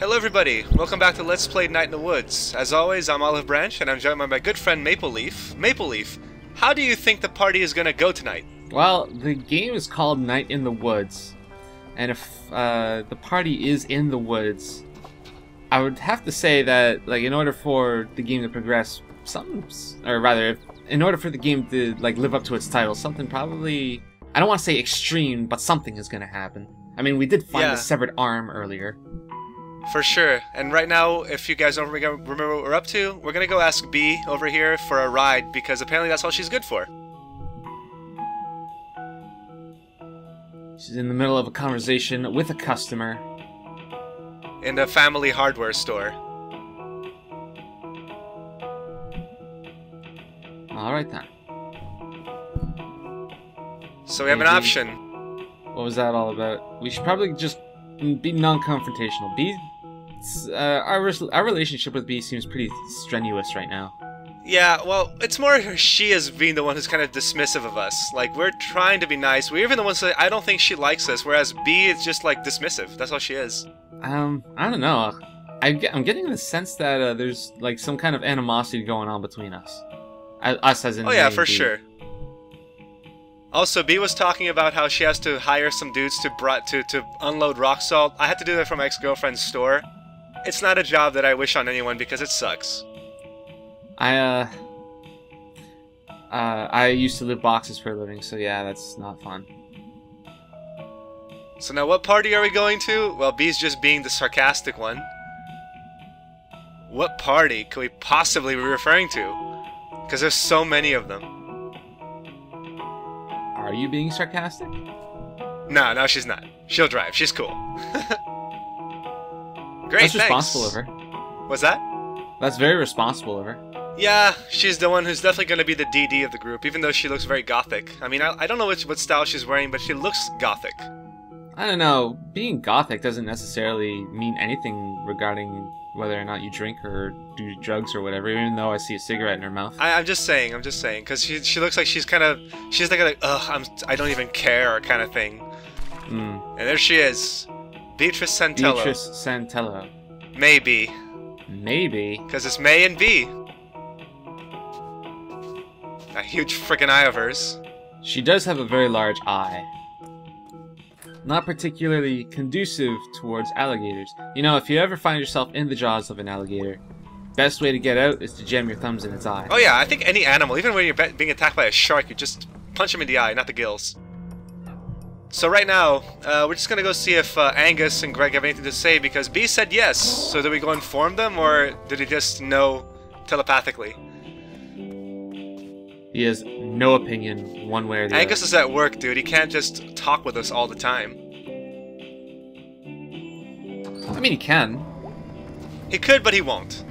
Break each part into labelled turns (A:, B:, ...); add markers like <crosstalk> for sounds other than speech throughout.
A: Hello everybody, welcome back to Let's Play Night in the Woods. As always, I'm Olive Branch, and I'm joined by my good friend Maple Leaf. Maple Leaf, how do you think the party is gonna go tonight?
B: Well, the game is called Night in the Woods, and if uh, the party is in the woods, I would have to say that, like, in order for the game to progress, something, or rather, in order for the game to like live up to its title, something probably, I don't want to say extreme, but something is gonna happen. I mean, we did find
A: Yeah.
B: the severed arm earlier.
A: For sure. And right now, if you guys don't remember what we're up to, we're gonna go ask B over here for a ride because apparently that's all she's good for.
B: She's in the middle of a conversation with a customer.
A: In the family hardware store.
B: All right then.
A: So we have an option.
B: What was that all about? We should probably just be non-confrontational. B, it's, uh, our our relationship with B seems pretty strenuous right now.
A: Yeah, well, it's more she is being the one who's kind of dismissive of us. Like, we're trying to be nice. We're even the ones that I don't think she likes us, whereas B is just, like, dismissive. That's all she is.
B: Um, I don't know. I get, I'm getting the sense that uh, there's like some kind of animosity going on between us. I, us as in.
A: Oh, yeah, for
B: B.
A: sure. Also, B was talking about how she has to hire some dudes to brought to, to unload rock salt. I had to do that from my ex-girlfriend's store. It's not a job that I wish on anyone because it sucks.
B: I uh. Uh, I used to live boxes for a living, so yeah, that's not fun.
A: So now what party are we going to? Well, B's just being the sarcastic one. What party could we possibly be referring to? Because there's so many of them.
B: Are you being sarcastic?
A: No, no, she's not. She'll drive. She's cool. <laughs> Great,
B: That's
A: thanks.
B: responsible of her.
A: What's that?
B: That's very responsible of her.
A: Yeah, she's the one who's definitely going to be the DD of the group, even though she looks very gothic. I mean, I, I don't know which, what style she's wearing, but she looks gothic.
B: I don't know. Being gothic doesn't necessarily mean anything regarding whether or not you drink or do drugs or whatever. Even though I see a cigarette in her mouth.
A: I, I'm just saying, I'm just saying, because she, she looks like she's kind of, she's like, a, ugh, I'm, I don't even care kind of thing.
B: Mm.
A: And there she is, Beatrice Santello.
B: Beatrice Santello.
A: Maybe,
B: Maybe.
A: because it's May and B. A huge freaking eye of hers.
B: She does have a very large eye. Not particularly conducive towards alligators. You know, if you ever find yourself in the jaws of an alligator, best way to get out is to jam your thumbs in its eye.
A: Oh yeah, I think any animal, even when you're being attacked by a shark, you just punch him in the eye, not the gills. So right now, uh, we're just gonna go see if uh, Angus and Greg have anything to say because B said yes. So did we go inform them, or did he just know telepathically?
B: He has no opinion one way or the
A: Angus is at work, dude. He can't just talk with us all the time.
B: I mean, he can.
A: He could, but he won't.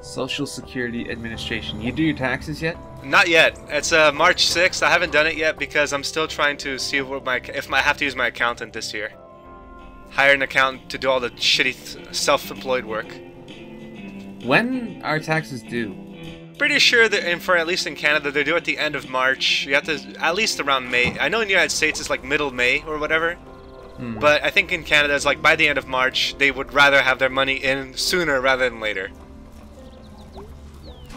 B: Social Security Administration. You do your taxes yet?
A: Not yet. It's uh, March 6th. I haven't done it yet because I'm still trying to see what my if I have to use my accountant this year. Hire an accountant to do all the shitty th- self-employed work.
B: When are taxes due?
A: Pretty sure that, and for at least in Canada, they do at the end of March. You have to at least around May. I know in the United States it's like middle May or whatever,
B: Hmm.
A: but I think in Canada it's like by the end of March they would rather have their money in sooner rather than later.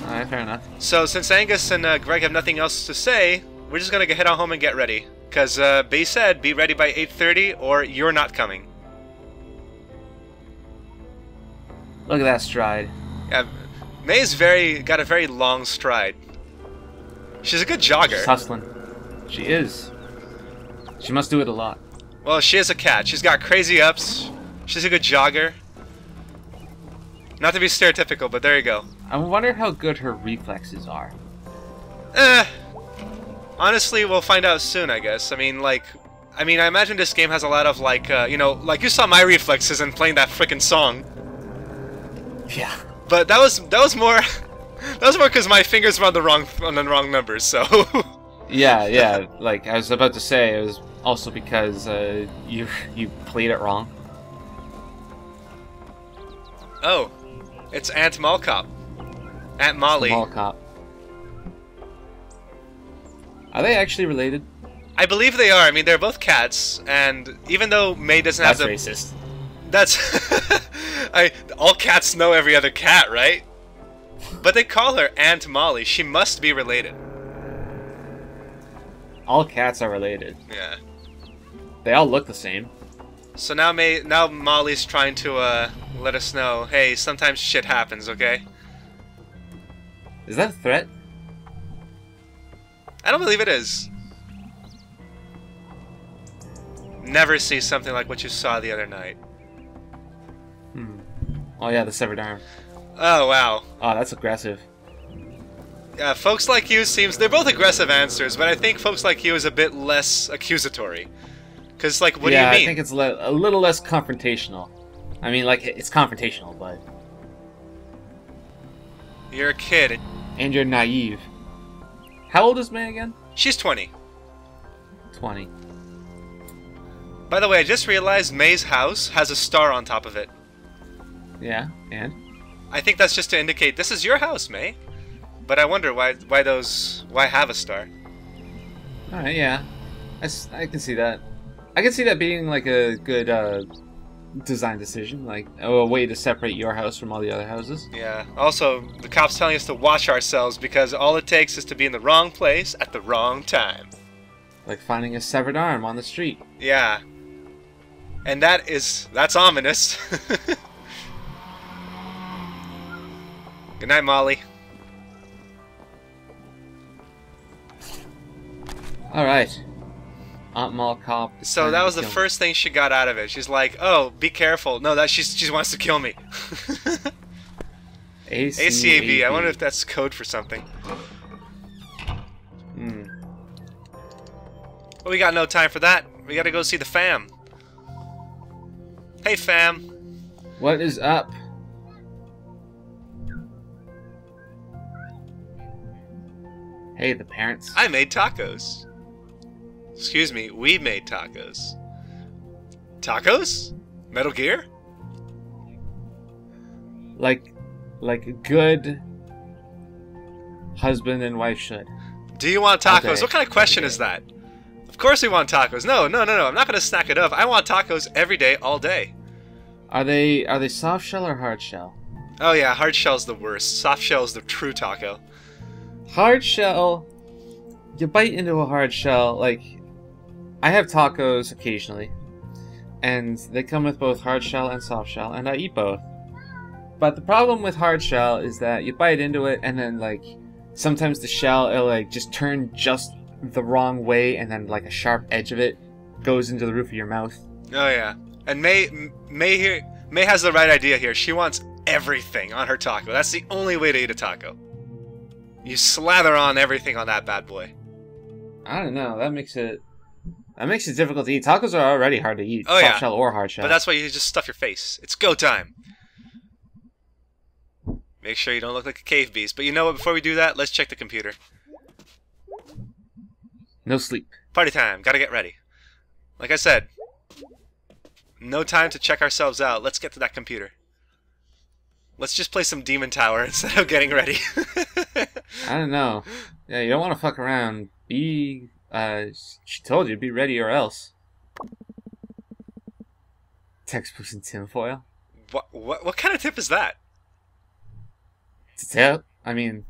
B: Alright, fair enough.
A: So since Angus and uh, Greg have nothing else to say, we're just gonna head on home and get ready. Cause uh, B said be ready by 8:30 or you're not coming.
B: Look at that stride.
A: Yeah, May's very got a very long stride. She's a good jogger.
B: She's hustling. She is. She must do it a lot.
A: Well, she is a cat. She's got crazy ups. She's a good jogger. Not to be stereotypical, but there you go.
B: I wonder how good her reflexes are.
A: Eh. Honestly, we'll find out soon, I guess. I mean, like, I mean, I imagine this game has a lot of like, uh, you know, like you saw my reflexes in playing that freaking song.
B: Yeah.
A: But that was that was more <laughs> that was more because my fingers were on the wrong on the wrong numbers. So <laughs>
B: Yeah, yeah. like I was about to say, it was also because uh, you you played it wrong.
A: oh, it's Ant Malcop, Aunt Molly.
B: Mall cop. Are they actually related?
A: I believe they are. I mean, they're both cats, and even though May doesn't
B: That's
A: have the
B: racist.
A: That's <laughs> I all cats know every other cat, right? But they call her Aunt Molly. She must be related.
B: All cats are related.
A: Yeah.
B: They all look the same.
A: So now May now Molly's trying to uh let us know, hey, sometimes shit happens, okay?
B: Is that a threat?
A: I don't believe it is. Never see something like what you saw the other night.
B: Hmm. Oh yeah, the severed arm.
A: Oh wow.
B: Oh, that's aggressive.
A: Yeah, folks like you seems they're both aggressive answers, but I think folks like you is a bit less accusatory. Cause like, what
B: yeah,
A: do you mean?
B: I think it's a little less confrontational. I mean, like it's confrontational, but
A: You're a kid.
B: And you're naive. How old is May again?
A: She's 20.
B: Twenty.
A: By the way, I just realized May's house has a star on top of it.
B: Yeah, and
A: I think that's just to indicate this is your house, May. But I wonder why why those why have a star?
B: all right, yeah, I, I can see that. I can see that being like a good uh, design decision, like oh, a way to separate your house from all the other houses.
A: Yeah. Also, the cops telling us to watch ourselves because all it takes is to be in the wrong place at the wrong time.
B: Like finding a severed arm on the street.
A: Yeah. And that is that's ominous. <laughs> Good night, Molly.
B: All right, Aunt Mall cop.
A: So that was the
B: me.
A: first thing she got out of it. She's like, "Oh, be careful." No, that she's she wants to kill me. <laughs> ACAB. I wonder if that's code for something.
B: Hmm.
A: But we got no time for that. We gotta go see the fam. Hey, fam.
B: What is up? Hey, the parents.
A: I made tacos. Excuse me, we made tacos. Tacos? Metal Gear?
B: Like, like good husband and wife should.
A: Do you want tacos?
B: Okay.
A: What kind of question is that? Of course we want tacos. No, no, no, no. I'm not gonna snack it up. I want tacos every day, all day.
B: Are they are they soft shell or hard shell?
A: Oh yeah, hard shell's the worst. Soft shell's the true taco.
B: Hard shell. You bite into a hard shell. Like, I have tacos occasionally, and they come with both hard shell and soft shell, and I eat both. But the problem with hard shell is that you bite into it, and then like sometimes the shell it'll like just turn just the wrong way, and then like a sharp edge of it goes into the roof of your mouth.
A: Oh yeah. And May May here May has the right idea here. She wants everything on her taco. That's the only way to eat a taco. You slather on everything on that bad boy.
B: I don't know. That makes it that makes it difficult to eat. Tacos are already hard to eat,
A: Oh,
B: soft
A: yeah.
B: shell or hard shell.
A: But that's why you just stuff your face. It's go time. Make sure you don't look like a cave beast. But you know what? Before we do that, let's check the computer.
B: no sleep.
A: Party time. Gotta get ready. Like I said, no time to check ourselves out. Let's get to that computer. Let's just play some Demon Tower <laughs> instead of getting ready. <laughs>
B: I don't know. Yeah, you don't want to fuck around. Be, uh, she told you, to be ready or else. Textbooks and tinfoil.
A: what, what, what kind of tip is that?
B: To tell? I mean,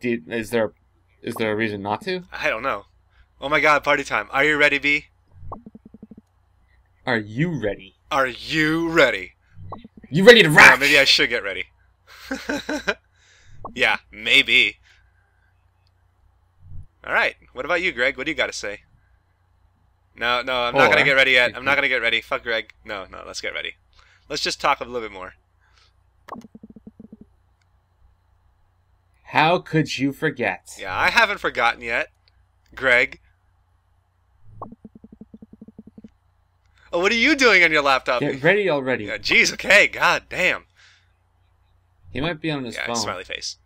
B: you, is there, is there a reason not to?
A: I don't know. Oh my god, party time. Are you ready, B?
B: Are you ready?
A: Are you ready?
B: You ready to
A: Yeah,
B: rock?
A: maybe I should get ready. <laughs> yeah, maybe. Alright, what about you, Greg? What do you got to say? No, no, I'm not
B: oh,
A: gonna get ready yet. I'm not gonna get ready. Fuck Greg. No, no, let's get ready. Let's just talk a little bit more.
B: How could you forget?
A: Yeah, I haven't forgotten yet. Greg. Oh, what are you doing on your laptop?
B: Get ready already.
A: Yeah, jeez, okay, god damn.
B: He might be on his
A: Yeah,
B: phone.
A: smiley face.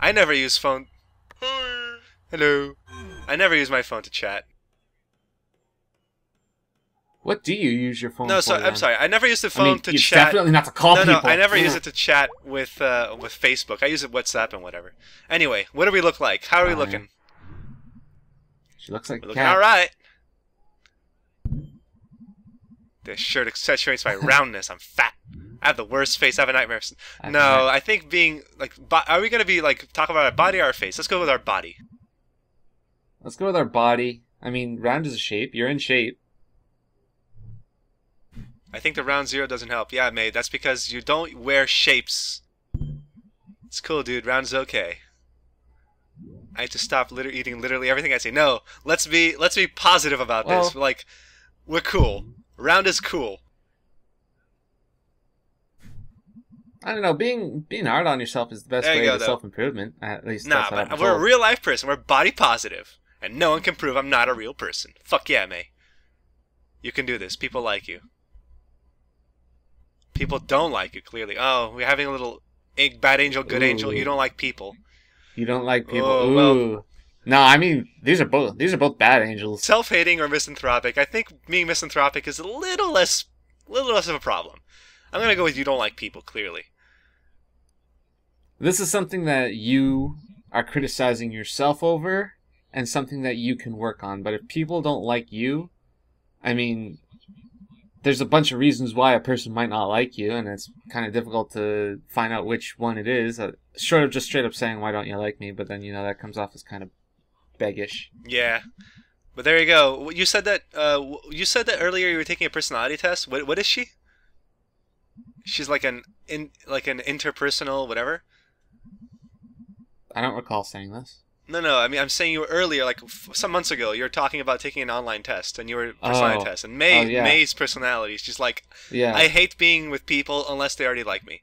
A: I never use phone. Hello. I never use my phone to chat.
B: What do you use your phone
A: No,
B: for?
A: so I'm
B: then?
A: sorry. I never use the
B: I
A: phone
B: mean,
A: to chat.
B: definitely not to call
A: no, no,
B: people.
A: I never use it to <laughs> chat with uh, with Facebook. I use it WhatsApp and whatever. Anyway, what do we look like? How are we looking?
B: She looks like a
A: Looking
B: cat.
A: alright. This shirt accentuates my <laughs> roundness. I'm fat. I have the worst face. I have a nightmare.
B: I've
A: No, I think being like, are we gonna be like talk about our body or our face? Let's go with our body.
B: Let's go with our body. I mean, round is a shape. You're in shape.
A: I think the round zero doesn't help. Yeah, mate. That's because you don't wear shapes. It's cool, dude. Round's okay. I have to stop liter- eating literally everything I say. No, let's be let's be positive about this. Like, we're cool. Round is cool.
B: I don't know. Being being hard on yourself is the best way
A: go,
B: to self improvement. At least
A: Nah, but
B: I'm
A: we're a
B: told.
A: real life person. We're body positive, and no one can prove I'm not a real person. Fuck yeah, May. You can do this. People like you. People don't like you. Clearly. Oh, we're having a little bad angel, good angel. You don't like people.
B: You don't like people.
A: Oh,
B: Ooh.
A: well-
B: No, I mean these are both these are both bad angels.
A: Self-hating or misanthropic. I think being misanthropic is a little less, little less of a problem. I'm gonna go with you don't like people. Clearly.
B: This is something that you are criticizing yourself over and something that you can work on. But if people don't like you, I mean, there's a bunch of reasons why a person might not like you, and it's kind of difficult to find out which one it is. Uh, short of just straight up saying, Why don't you like me? But then, you know, that comes off as kind of beggish.
A: Yeah. But there you go. You said that. Uh, you said that earlier. You were taking a personality test. What? What is she? She's like an in like an interpersonal whatever.
B: I don't recall saying this.
A: No, no. I mean, I'm saying you earlier, like f- some months ago. You were talking about taking an online test, and you were personality
B: Oh.
A: test. And May,
B: Oh, yeah.
A: May's personality. She's like,
B: Yeah.
A: I hate being with people unless they already like me.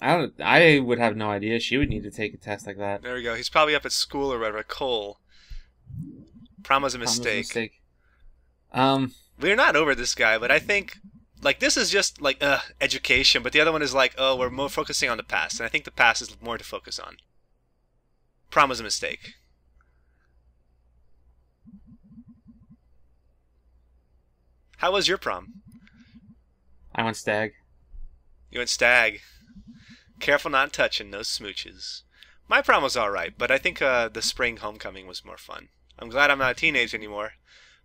B: I don't. I would have no idea. She would need to take a test like that.
A: There we go. He's probably up at school or whatever. Cole. Prom was a mistake.
B: mistake. Um.
A: We're not over this guy, but I think like this is just like uh education, but the other one is like oh we're more focusing on the past, and I think the past is more to focus on. Prom was a mistake. How was your prom?
B: I went stag.
A: You went stag. Careful not touching, those smooches. My prom was alright, but I think uh, the spring homecoming was more fun. I'm glad I'm not a teenage anymore.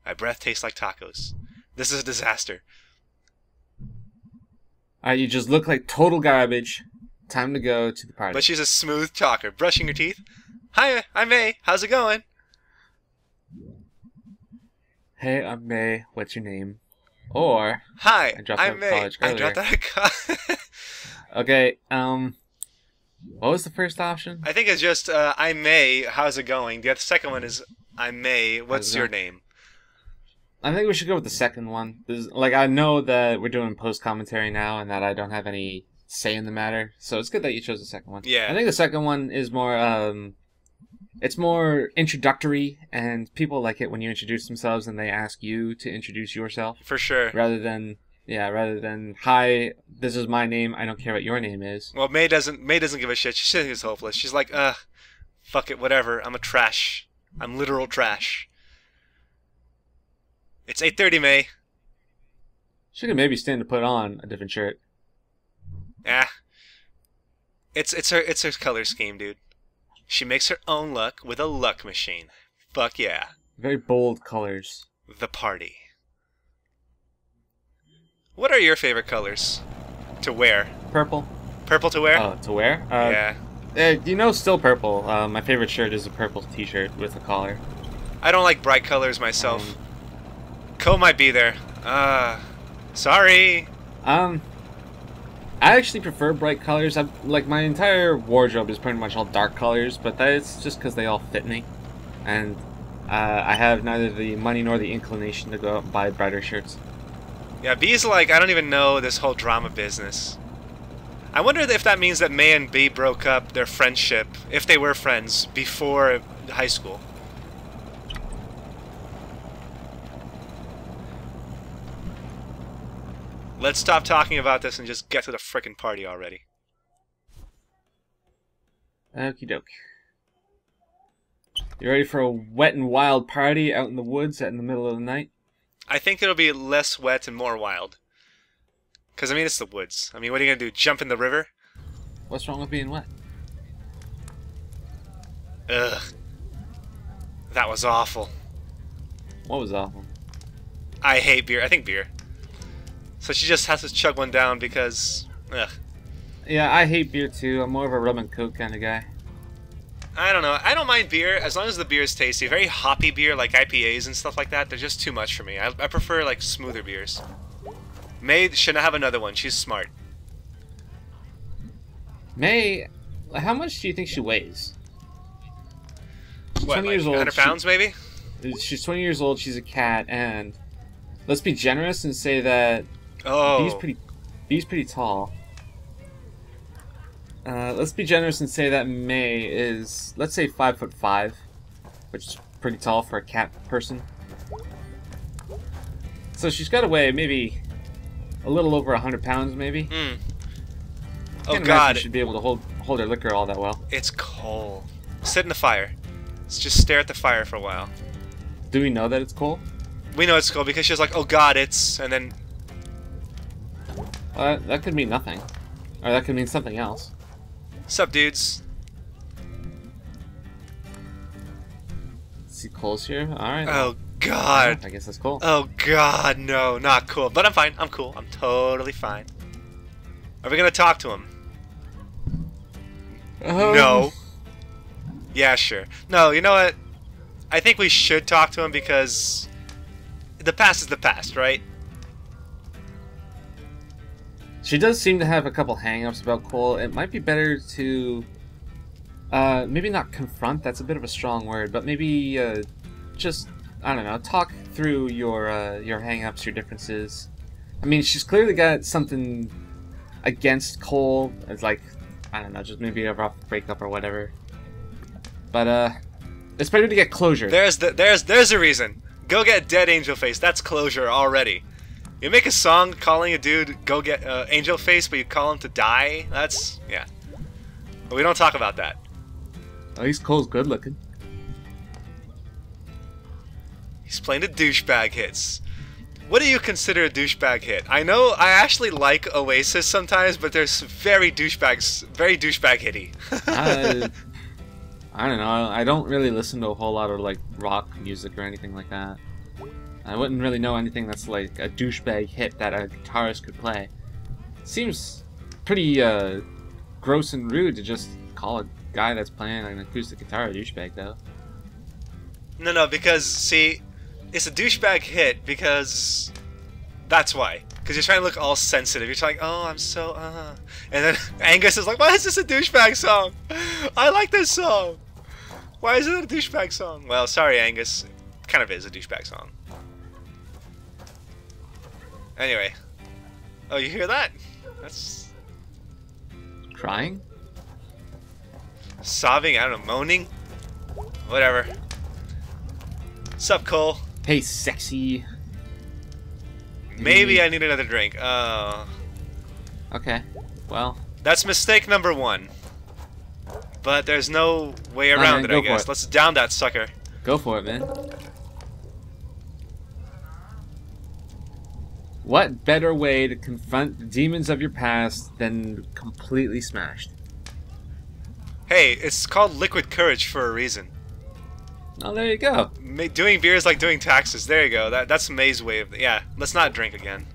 A: My breath tastes like tacos. This is a disaster.
B: Alright, you just look like total garbage. Time to go to the party.
A: But she's a smooth talker. Brushing your teeth. Hi, I'm May. How's it going?
B: hey, I'm May. What's your name? Or
A: Hi,
B: I dropped
A: I'm
B: of
A: May.
B: college
A: I dropped out of college. <laughs>
B: okay, um, what was the first option?
A: I think it's just uh, I'm May. How's it going? The other second one is I'm May. What's your name?
B: I think we should go with the second one. There's, like, I know that we're doing post commentary now, and that I don't have any say in the matter. So it's good that you chose the second one.
A: Yeah.
B: I think the second one is more, um, it's more introductory, and people like it when you introduce themselves and they ask you to introduce yourself.
A: For sure.
B: rather than yeah rather than hi this is my name i don't care what your name is
A: Well, May doesn't. May doesn't give a shit. She thinks it's hopeless. She's like, uh, fuck it, whatever. I'm a trash. I'm literal trash. It's 8:30, May.
B: she could maybe stand to put on a different shirt
A: Ah. It's it's her it's her color scheme, dude. She makes her own luck with a luck machine. Fuck yeah.
B: very bold colors
A: The party. What are your favorite colors to wear?
B: purple
A: Purple to wear?
B: oh to wear uh,
A: yeah.
B: uh, you know still purple uh, my favorite shirt is a purple t-shirt with a collar
A: I don't like bright colors myself.
B: Um,
A: Co might be there. Ah. sorry.
B: um i actually prefer bright colors i like my entire wardrobe is pretty much all dark colors but that's just because they all fit me and uh, i have neither the money nor the inclination to go out and buy brighter shirts
A: Yeah, B's like, I don't even know this whole drama business. I wonder if that means that May and B broke up their friendship, if they were friends, before high school. Let's stop talking about this and just get to the frickin' party already.
B: Okie doke. You ready for a wet and wild party out in the woods in the middle of the night?
A: I think it'll be less wet and more wild. Because, I mean, it's the woods. I mean, what are you going to do? Jump in the river?
B: What's wrong with being wet?
A: Ugh. That was awful.
B: What was awful?
A: I hate beer. I think beer. So she just has to chug one down because, ugh.
B: Yeah, I hate beer too. I'm more of a rum and coke kind of guy.
A: I don't know. I don't mind beer as long as the beer is tasty. Very hoppy beer like IPAs and stuff like that, they're just too much for me. I, I prefer like smoother beers. May should not have another one. She's smart.
B: May, how much do you think she weighs?
A: What,
B: 20
A: like
B: years old,
A: 100
B: she-
A: pounds maybe?
B: She's 20 years old. She's a cat, and let's be generous and say that
A: Oh.
B: B's pretty, B's pretty tall. Uh, let's be generous and say that May is, let's say, five foot five, which is pretty tall for a cat person. So she's got to weigh maybe a little over a hundred pounds, maybe. Can't
A: Oh god,
B: she should be able to hold hold her liquor all that well.
A: it's cold. Sit in the fire. Let's just stare at the fire for a while.
B: Do we know that it's cold?
A: We know it's cold because she was like, "Oh God, it's," and then
B: Uh, that could mean nothing, or that could mean something else.
A: "Sup, dudes?"
B: See, Cole's here. All right.
A: Oh God.
B: I guess that's cool.
A: Oh God, no, not cool. But I'm fine. I'm cool. I'm totally fine. Are we gonna talk to him?
B: Um,
A: No. Yeah, sure. No, you know what? I think we should talk to him because the past is the past, right?
B: She does seem to have a couple hang-ups about Cole. It might be better to uh, maybe not confront, that's a bit of a strong word, but maybe uh, just I don't know, talk through your uh, your hang-ups, your differences. I mean, she's clearly got something against Cole. It's like I don't know, just maybe a rough breakup or whatever. But uh it's better to get closure.
A: There's the there's there's a reason. Go get dead angel face. That's closure already. You make a song calling a dude go get uh, angel face, but you call him to die. That's yeah. But we don't talk about that.
B: At least Cole's good looking.
A: He's playing the douchebag hits. What do you consider a douchebag hit? I know I actually like Oasis sometimes, but there's very douchebags, very douchebag hitty.
B: I, <laughs> I don't know. I don't really listen to a whole lot of like rock music or anything like that. I wouldn't really know anything that's like a douchebag hit that a guitarist could play. Seems pretty uh, gross and rude to just call a guy that's playing an acoustic guitar a douchebag, though.
A: no, no, because see, it's a douchebag hit because that's why. Because you're trying to look all sensitive. You're trying, oh, I'm so, uh. Huh. And then <laughs> Angus is like, why is this a douchebag song? I like this song. Why is it a douchebag song? Well, sorry, Angus. It kind of is a douchebag song. Anyway. Oh, you hear that? That's
B: Crying?
A: sobbing, I don't know, moaning? Whatever. Sup, Cole?
B: Hey, sexy.
A: Maybe I need another drink. Uh,
B: Okay. Well,
A: that's mistake number one. But there's no way around
B: man,
A: it, I guess. Let's down that sucker.
B: go for it, man. What better way to confront the demons of your past than completely smashed?
A: Hey, it's called liquid courage for a reason.
B: Oh, there you go.
A: Ma- doing beer is like doing taxes. There you go. That that's May's way of. Yeah, let's not drink again.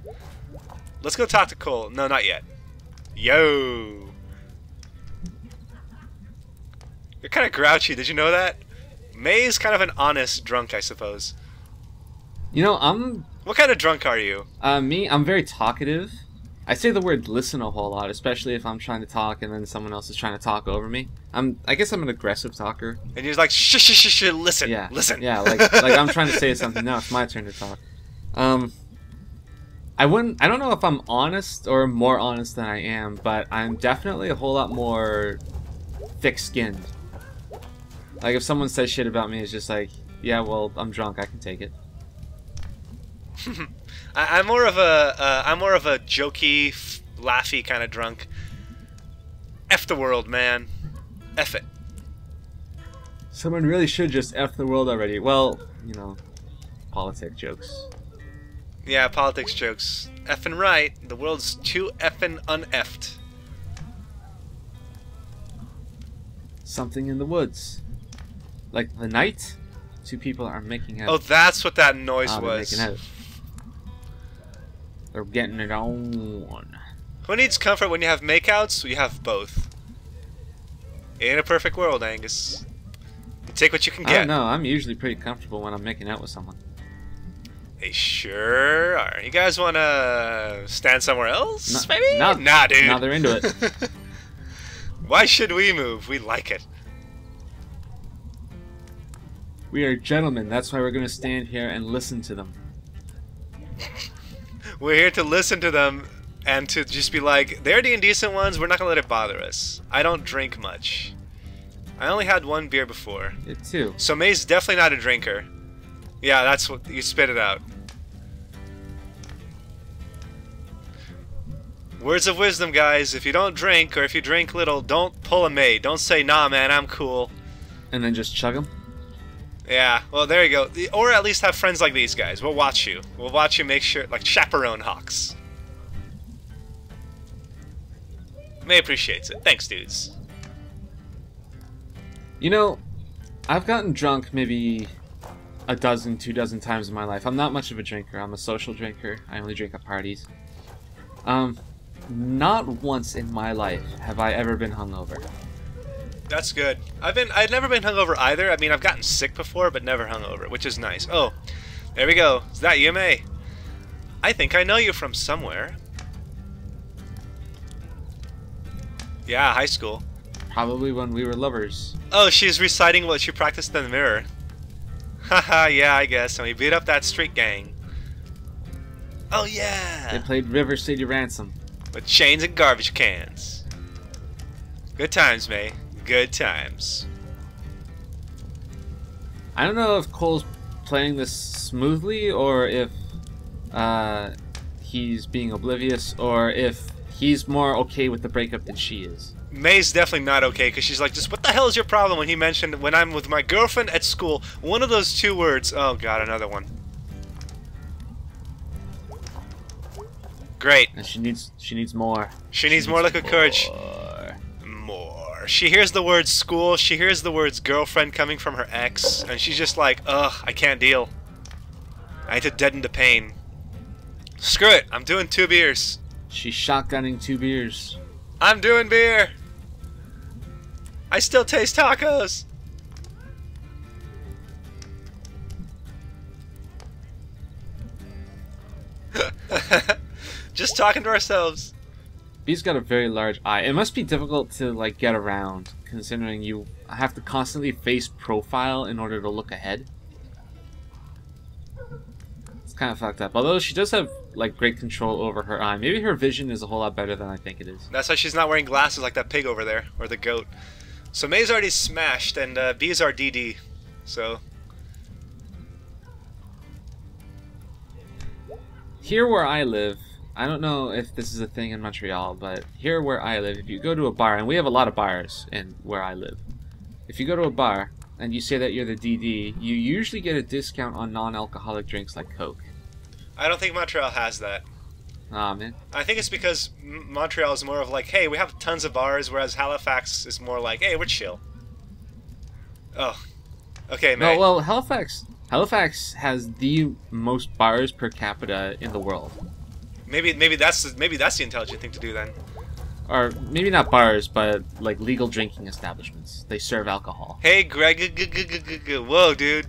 A: Let's go talk to Cole. No, not yet. Yo. You're kind of grouchy. Did you know that? May's kind of an honest drunk, I suppose.
B: You know, I'm
A: What kind of drunk are you?
B: uh, me. I'm very talkative. I say the word "listen" a whole lot, especially if I'm trying to talk and then someone else is trying to talk over me. I'm. I guess I'm an aggressive talker.
A: And you're like, shh, shh, shh, shh, listen,
B: Yeah.
A: listen.
B: Yeah, like <laughs> like I'm trying to say something. Now it's my turn to talk. Um, I wouldn't. I don't know if I'm honest or more honest than I am, but I'm definitely a whole lot more thick-skinned. Like if someone says shit about me, it's just like, yeah, well, I'm drunk. I can take it. <laughs>
A: I, I'm more of a, uh, I'm more of a jokey, f- laughy kind of drunk. F the world, man. F it.
B: Someone really should just f the world already. Well, you know, politic jokes.
A: Yeah, politics jokes. Effing right. The world's too effing uneffed.
B: Something in the woods, like the night Two people are making out.
A: Oh, that's what that noise
B: they're
A: was.
B: They're getting it on.
A: Who needs comfort when you have makeouts? We have both. In a perfect world, Angus. You take what you can get.
B: don't. I'm usually pretty comfortable when I'm making out with someone.
A: They sure are. You guys want to stand somewhere else,
B: No-
A: maybe?
B: no-
A: nah, dude.
B: now they're into it. <laughs>
A: Why should we move? We like it.
B: We are gentlemen. That's why we're going to stand here and listen to them. <laughs>
A: We're here to listen to them and to just be like, they're the indecent ones. We're not gonna let it bother us. I don't drink much. I only had one beer before.
B: It too.
A: So May's definitely not a drinker. Yeah, that's what you spit it out. Words of wisdom, guys. If you don't drink, or if you drink little, don't pull a May. Don't say, nah, man, I'm cool.
B: And then just chug them.
A: Yeah, well, there you go. Or at least have friends like these guys. We'll watch you. We'll watch you make sure, like chaperone hawks. May appreciates it. Thanks, dudes.
B: You know, I've gotten drunk maybe a dozen, two dozen times in my life. I'm not much of a drinker. I'm a social drinker. I only drink at parties. Um, not once in my life have I ever been hungover.
A: That's good. I've been I've never been hungover either. I mean, I've gotten sick before, but never hungover, which is nice. Oh, there we go. Is that you, May? I think I know you from somewhere. Yeah, high school.
B: Probably when we were lovers.
A: Oh, she's reciting what she practiced in the mirror. <laughs> Haha, yeah, I guess. And we beat up that street gang. Oh yeah!
B: They played River City Ransom.
A: with chains and garbage cans. Good times, May. Good times.
B: I don't know if Cole's playing this smoothly or if uh, he's being oblivious or if he's more okay with the breakup than she is.
A: May's definitely not okay because she's like, just what the hell is your problem when he mentioned when I'm with my girlfriend at school, one of those two words. Oh god, another one. Great.
B: And she needs she needs more.
A: She needs more liquid courage.
B: More.
A: More. She hears the words school, she hears the words girlfriend coming from her ex, and she's just like, ugh, I can't deal. I need to deaden the pain. Screw it, I'm doing two beers.
B: She's shotgunning two beers.
A: I'm doing beer. I still taste tacos. <laughs> Just talking to ourselves.
B: Bee's got a very large eye. It must be difficult to like get around, considering you have to constantly face profile in order to look ahead. It's kind of fucked up. Although she does have like great control over her eye. Maybe her vision is a whole lot better than I think it is.
A: That's why she's not wearing glasses like that pig over there, or the goat. So May's already smashed, and uh, B's our DD. So
B: Here where I live, I don't know if this is a thing in Montreal, but here where I live, if you go to a bar, and we have a lot of bars in where I live, if you go to a bar and you say that you're the DD, you usually get a discount on non-alcoholic drinks like Coke.
A: I don't think Montreal has that.
B: Ah man,
A: I think it's because Montreal is more of like, hey, we have tons of bars, whereas Halifax is more like, hey, we're chill. Oh, okay, May.
B: no, well Halifax, Halifax has the most bars per capita in the world,
A: maybe maybe that's maybe that's the intelligent thing to do then.
B: or maybe not bars, but like legal drinking establishments. They serve alcohol.
A: Hey, Greg, whoa, dude.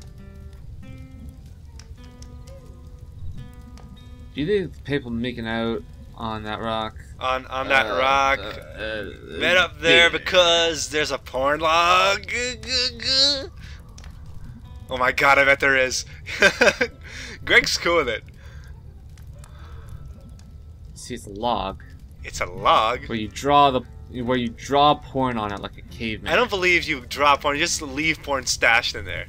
B: Do you think people making out on that rock?
A: On on that
B: Uh,
A: rock,
B: uh, uh,
A: met up there because there's a porn log. Oh my god, I bet there is. <laughs> Greg's cool with it.
B: See, it's a log
A: It's a log.
B: where you draw the where you draw porn on it like a caveman.
A: I don't believe you drop porn. You just leave porn stashed in there.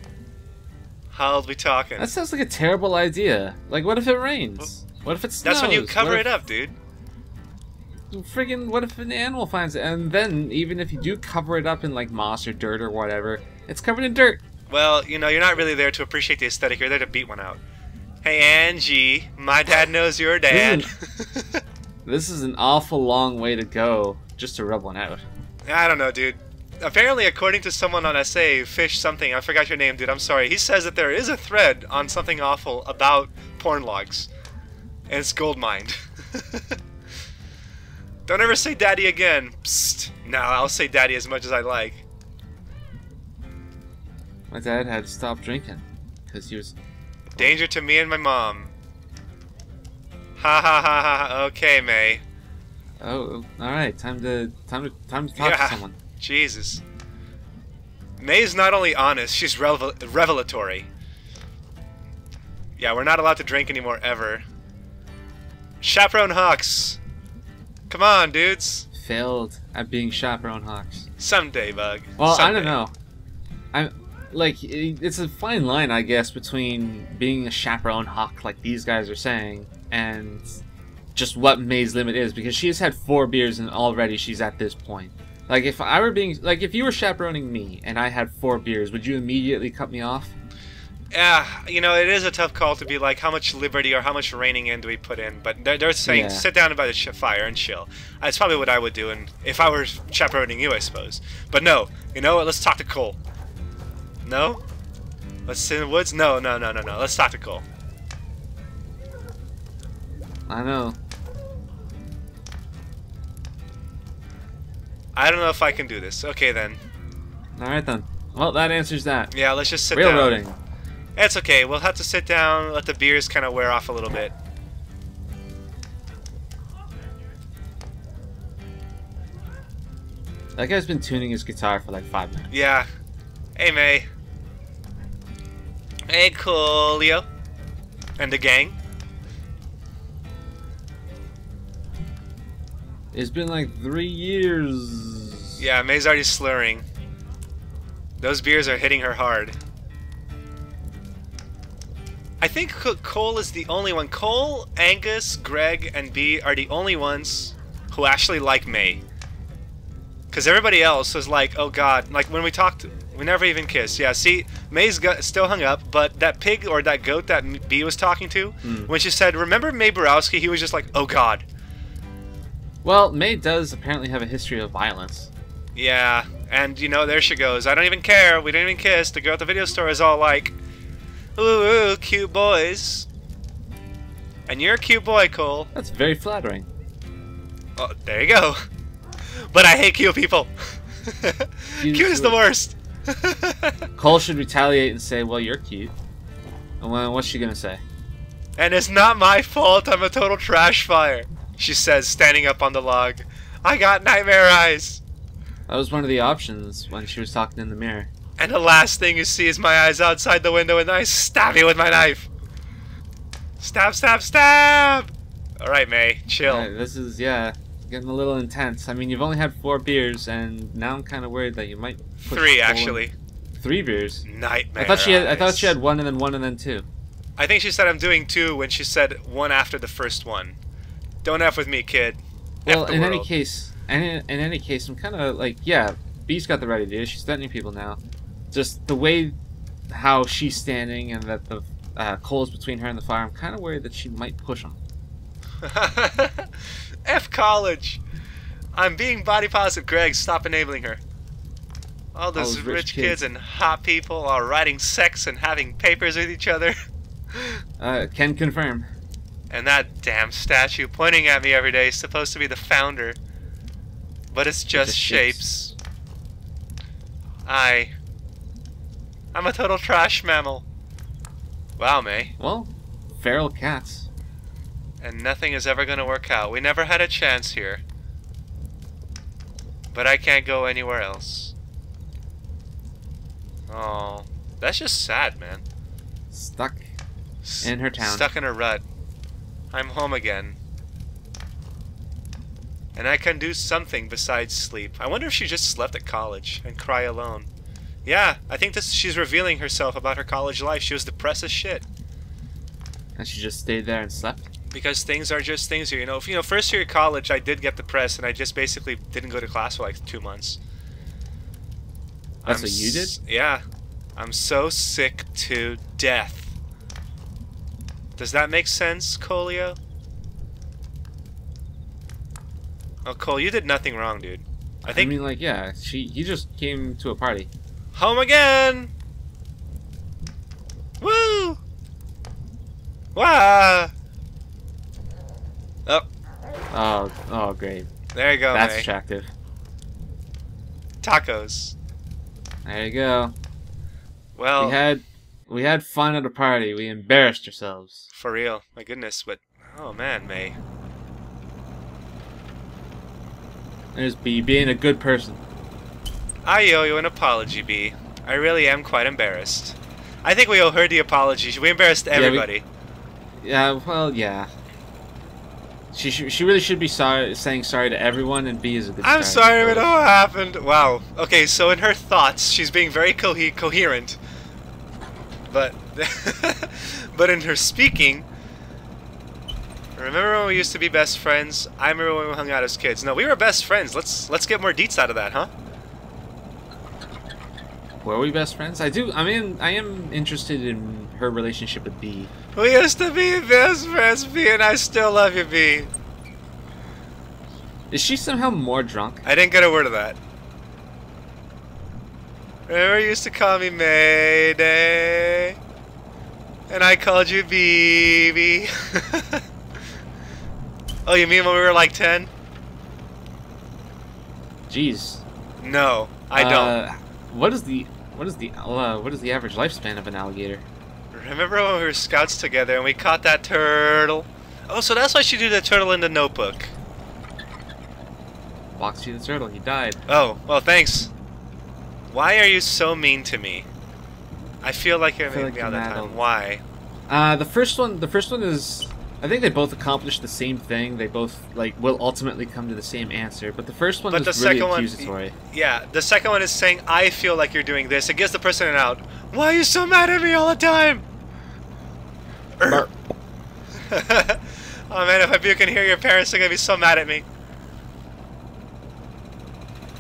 A: How old we talking?
B: That sounds like a terrible idea. Like, what if it rains? What if it snows?
A: That's when you cover it up, dude.
B: Friggin', what if an animal finds it? And then, even if you do cover it up in like moss or dirt or whatever, it's covered in dirt.
A: Well, you know, you're not really there to appreciate the aesthetic. You're there to beat one out. Hey, Angie, my dad knows your dad.
B: This is an awful long way to go just to rub one out.
A: I don't know, dude. apparently, according to someone on SA, Fish something, I forgot your name, dude, I'm sorry. He says that there is a thread on something awful about porn logs. And it's gold mined. <laughs> Don't ever say daddy again. Psst. No, I'll say daddy as much as I like.
B: My dad had to stop drinking because he was.
A: Danger to me and my mom. Ha ha ha ha. Okay, May.
B: Oh, all right. Time to time to time to talk
A: Yeah.
B: to someone.
A: Jesus. May's not only honest, she's revel- revelatory. Yeah, we're not allowed to drink anymore ever. Chaperone Hawks. Come on, dudes.
B: Failed at being chaperone hawks.
A: Someday, Bug.
B: Well, I don't know. I'm like it's a fine line, I guess, between being a chaperone hawk, like these guys are saying, and just what May's limit is, because she has had four beers and already she's at this point. Like if I were being like if you were chaperoning me and I had four beers, would you immediately cut me off?
A: Yeah, you know, it is a tough call to be like, how much liberty or how much reining in do we put in? But they're, they're saying,
B: Yeah.
A: sit down by the fire and chill. That's probably what I would do, and if I were chaperoning you, I suppose. But no, you know what? Let's talk to Cole. No? Let's sit in the woods? No, no, no, no, no. Let's talk to Cole.
B: I know.
A: I don't know if I can do this. Okay, then.
B: All right then. Well, that answers that.
A: Yeah, let's just sit
B: Railroading.
A: down. It's okay. We'll have to sit down, let the beers kind of wear off a little bit.
B: That guy's been tuning his guitar for like five minutes.
A: Yeah. Hey, May. Hey, Coolio. And the gang.
B: It's been like three years.
A: Yeah, May's already slurring. Those beers are hitting her hard. I think Cole is the only one. Cole, Angus, Greg, and B are the only ones who actually like May. Because everybody else is like, oh god. Like when we talked, we never even kissed. Yeah, see, May's got, still hung up, but that pig or that goat that M- B was talking to,
B: Hmm.
A: when she said, remember May Borowski, he was just like, oh god.
B: Well, May does apparently have a history of violence.
A: Yeah, and you know, there she goes. I don't even care. We didn't even kiss. The girl at the video store is all like, ooh, ooh, cute boys. And you're a cute boy, Cole.
B: That's very flattering.
A: Oh, there you go. But I hate cute people. <laughs> Cute is the
B: the-
A: worst.
B: Cole should retaliate and say, "Well, you're cute." And well, what's she gonna say?
A: and it's not my fault. I'm a total trash fire. She says, standing up on the log. I got nightmare eyes.
B: That was one of the options when she was talking in the mirror.
A: And the last thing you see is my eyes outside the window, and I stab you with my knife. Stab, stab, stab! Alright, May, chill.
B: Uh, this is yeah, getting a little intense. I mean, you've only had four beers, and now I'm kind of worried that you might. push
A: Three, actually.
B: Three beers.
A: Nightmare
B: I thought she had. I thought she had one, and then one, and then two.
A: I think she said I'm doing two when she said one after the first one. Don't F with me, kid.
B: Well, in any case, and in, in any case, I'm kind of like, yeah, B's got the right idea. She's threatening people now. Just the way how she's standing and that the uh, Cole's between her and the fire, I'm kind of worried that she might push him. <laughs>
A: F college. I'm being body positive. Greg, stop enabling her. All those
B: those
A: rich,
B: rich
A: kids.
B: kids.
A: and hot people are writing sex and having papers with each other. <laughs>
B: Uh, can confirm.
A: and that damn statue pointing at me every day is supposed to be the founder. But it's just
B: just
A: shapes. I. I'm a total trash mammal. Wow, May.
B: Well, feral cats.
A: And nothing is ever going to work out. We never had a chance here. But I can't go anywhere else. Oh, that's just sad, man.
B: Stuck. In her town.
A: Stuck in a rut. I'm home again. And I can do something besides sleep. I wonder if she just slept at college and cry alone. Yeah, I think this she's revealing herself about her college life. She was depressed as shit.
B: And she just stayed there and slept.
A: Because things are just things here. You know, if, you know, first year of college, I did get depressed, and I just basically didn't go to class for like two months.
B: That's
A: I'm
B: what you did?
A: Yeah, I'm so sick to death. Does that make sense, Colio? Oh, Cole, you did nothing wrong, dude. I think.
B: I mean, like, yeah, she he just came to a party.
A: home again. Woo! Wah! Oh,
B: Oh, great.
A: there you go,
B: That's
A: Mae.
B: attractive.
A: Tacos.
B: There you go.
A: Well,
B: We had we had fun at a party. We embarrassed ourselves.
A: for real. My goodness, but oh man, Mae.
B: There's Bea being a good person.
A: I owe you an apology, Bea. I really am quite embarrassed. I think we owe her the apology. We embarrassed
B: we-
A: everybody.
B: Yeah, well, yeah. She sh- she really should be sorry, saying sorry to everyone, and Bea is a good.
A: I'm sorry,
B: but
A: what happened? Wow. Okay, so in her thoughts, she's being very co- coherent. But, <laughs> but in her speaking, remember when we used to be best friends? I remember when we hung out as kids. No, we were best friends. Let's let's get more deets out of that, huh?
B: Were we best friends? I do. I mean, I am interested in her relationship with Bea.
A: We used to be best friends, Bea, and I still love you, Bea.
B: Is she somehow more drunk?
A: I didn't get a word of that. Remember you used to call me Mayday? And I called you BB. <laughs> oh, you mean when we were like 10?
B: Jeez.
A: No, I don't.
B: Uh, what is the what is the uh, what is the average lifespan of an alligator?
A: Remember when we were scouts together and we caught that turtle? Oh, so that's why she did the turtle in the notebook.
B: Foxy the turtle. He died.
A: Oh, well, thanks. Why are you so mean to me? I feel like you're
B: I feel
A: making
B: like
A: me all the time. Why?
B: Uh, the first one. The first one is. I think they both accomplish the same thing. They both like will ultimately come to the same answer. But the first one
A: But
B: is
A: the
B: really
A: second one-
B: accusatory.
A: Yeah, the second one is saying, I feel like you're doing this. It gives the person an out. Why are you so mad at me all the time? <laughs> Oh man, if I puke in here, your parents they're gonna be so mad at me.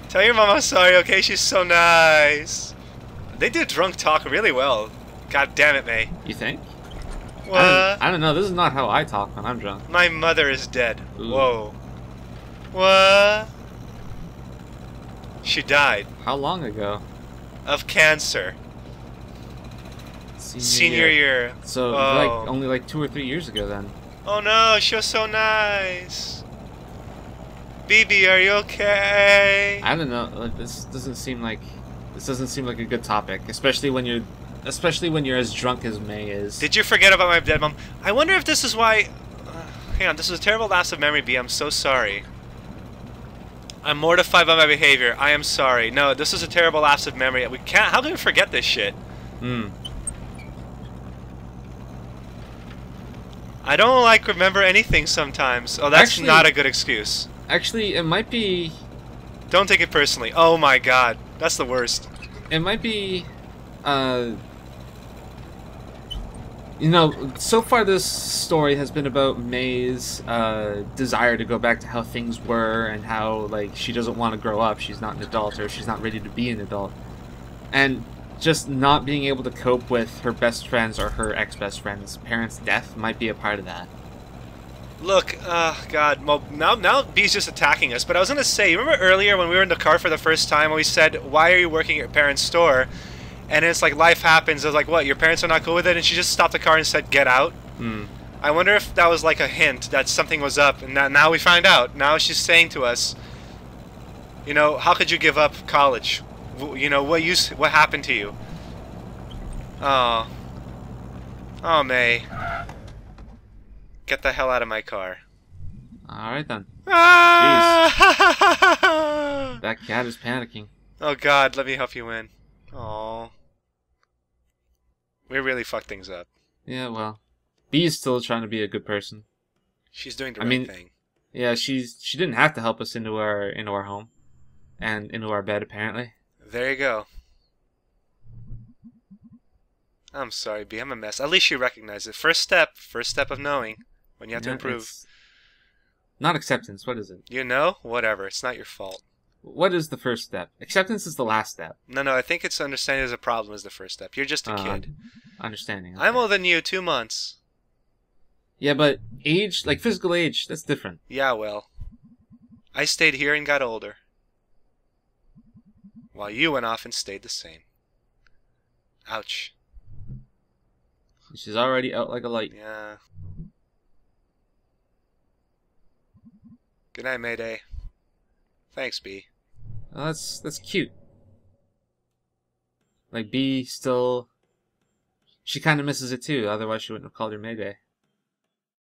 A: Tell your mom I'm sorry, okay? She's so nice. They do drunk talk really well. God damn it, Mae.
B: You think? I don't, I don't know. This is not how I talk when I'm drunk.
A: My mother is dead.
B: Ooh.
A: Whoa. What? She died
B: How long ago?
A: of cancer.
B: Senior,
A: Senior year.
B: So
A: Oh.
B: like only like two or three years ago then.
A: Oh no, she was so nice. BB, are you okay?
B: I don't know. Like, this doesn't seem like this doesn't seem like a good topic, especially when you're especially when you're as drunk as Mae is.
A: Did you forget about my dead mom? I wonder if this is why. Uh, hang on, this is a terrible lapse of memory, Bea. I'm so sorry. I'm mortified by my behavior. I am sorry. No, this is a terrible lapse of memory. We can't. How can we forget this shit?
B: Hmm.
A: I don't like remember anything sometimes. Oh, that's
B: Actually-
A: not a good excuse.
B: Actually, it might be
A: Don't take it personally. Oh my god, that's the worst.
B: it might be uh you know so far this story has been about Mae's uh, desire to go back to how things were and how like she doesn't want to grow up she's not an adult or she's not ready to be an adult and just not being able to cope with her best friends or her ex-best friend's parents death might be a part of that
A: Look, uh, God, well, now, now Bea's just attacking us. But I was gonna say, remember earlier when we were in the car for the first time, we said, "Why are you working at your parents' store?" And it's like life happens. I was like, "What? Your parents are not cool with it?" And she just stopped the car and said, "Get out."
B: hmm
A: I wonder if that was like a hint that something was up, and that now we find out. Now she's saying to us, "You know, how could you give up college? W- You know, what use? What happened to you?" Oh, oh, Mae, get the hell out of my car.
B: all right then
A: Ah! <laughs>
B: that cat is panicking
A: oh God, let me help you win. Oh, we really fucked things up.
B: yeah well Bea's still trying to be a good person
A: She's doing the
B: I
A: right
B: mean-
A: thing.
B: Yeah, she's she didn't have to help us into our into our home, and into our bed apparently.
A: There you go. I'm sorry, Bea. I'm a mess. At least you recognize it. First step. First step of knowing. When you have to improve.
B: Not acceptance. What is it?
A: You know? Whatever. It's not your fault.
B: What is the first step? Acceptance is the last step.
A: No, no. I think it's understanding there's a problem is the first step. You're just a
B: Uh,
A: kid.
B: Understanding.
A: I'm older than you. Two months.
B: Yeah, but age, like physical age, that's different.
A: Yeah, well. I stayed here and got older. while you went off and stayed the same. Ouch.
B: She's already out like a light.
A: Yeah. Good night, Mayday. Thanks, Bea.
B: Oh, that's that's cute. Like Bea still, she kind of misses it too. Otherwise, she wouldn't have called her Mayday.